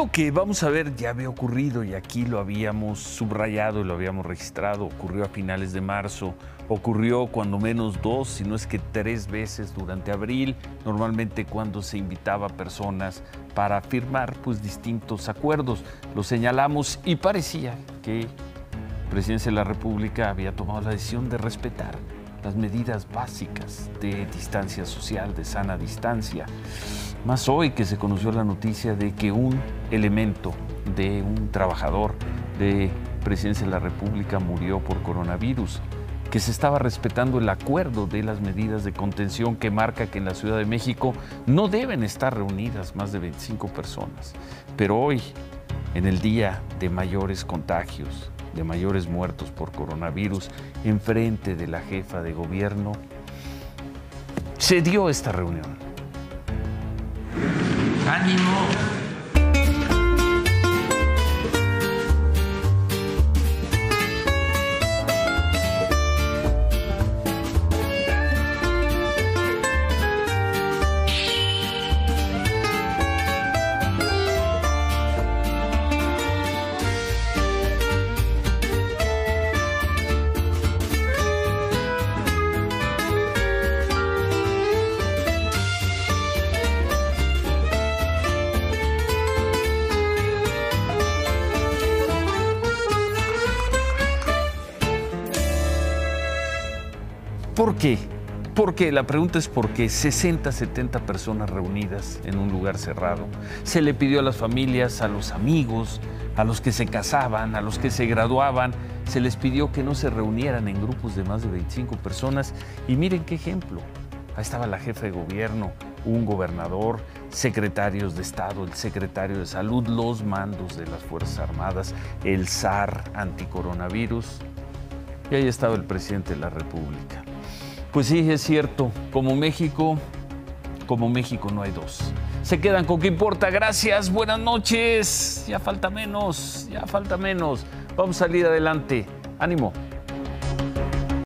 evento que vamos a ver ya había ocurrido y aquí lo habíamos subrayado y lo habíamos registrado, ocurrió a finales de marzo, ocurrió cuando menos dos, si no es que tres veces durante abril, normalmente cuando se invitaba a personas para firmar pues distintos acuerdos. Lo señalamos y parecía que la Presidencia de la República había tomado la decisión de respetar las medidas básicas de distancia social, de sana distancia. Más hoy que se conoció la noticia de que un elemento de un trabajador de Presidencia de la República murió por coronavirus, que se estaba respetando el acuerdo de las medidas de contención que marca que en la Ciudad de México no deben estar reunidas más de 25 personas. Pero hoy, en el día de mayores contagios, de mayores muertos por coronavirus, enfrente de la jefa de gobierno, se dio esta reunión. Ánimo. ¿Por qué? Porque la pregunta es por qué 60, 70 personas reunidas en un lugar cerrado. Se le pidió a las familias, a los amigos, a los que se casaban, a los que se graduaban, se les pidió que no se reunieran en grupos de más de 25 personas. Y miren qué ejemplo. Ahí estaba la jefa de gobierno, un gobernador, secretarios de Estado, el secretario de Salud, los mandos de las Fuerzas Armadas, el SAR anticoronavirus. Y ahí estaba el presidente de la República. Pues sí, es cierto, como México, como México no hay dos. Se quedan con qué importa. Gracias, buenas noches. Ya falta menos, ya falta menos. Vamos a salir adelante. Ánimo.